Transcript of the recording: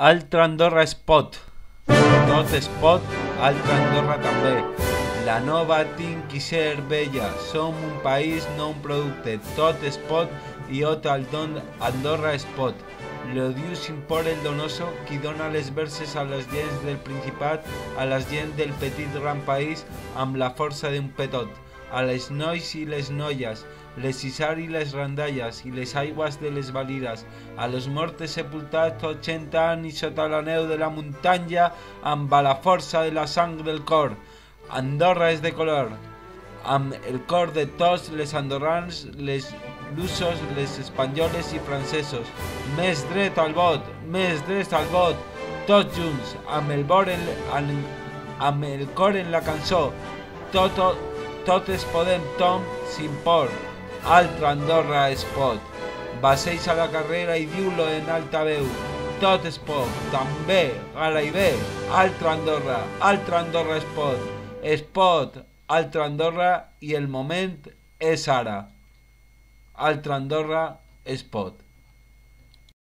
Altra Andorra Spot. Tot Spot, Altra Andorra també. La nova tinc i ser bella. Som un país, no un producte. Tot Spot i Ot Andorra Spot. L'odius impor el donoso, qui dona les verses a les gens del Principat, a les gent del petit gran país, amb la força d'un petot. A les nois i les noies, les isar i les randalles i les aigües de les valides, a los mortes sepultats 80 anys sota la neu de la muntanya amb la força de la sang del cor. Andorra és de color, amb el cor de tots les andorrans, les lusos, les espanyoles i francesos. Més dret al vot, més dret al vot, tots junts, amb el, el cor en la cançó. Tot, totes podem, Tom, sin por. Altra Andorra es pot. A la carrera i diu-lo en alta veu. Tot es pot, també, gala i bé. Altra Andorra, altra Andorra es pot. Es pot, altra Andorra i el moment és ara. Altra Andorra es pot.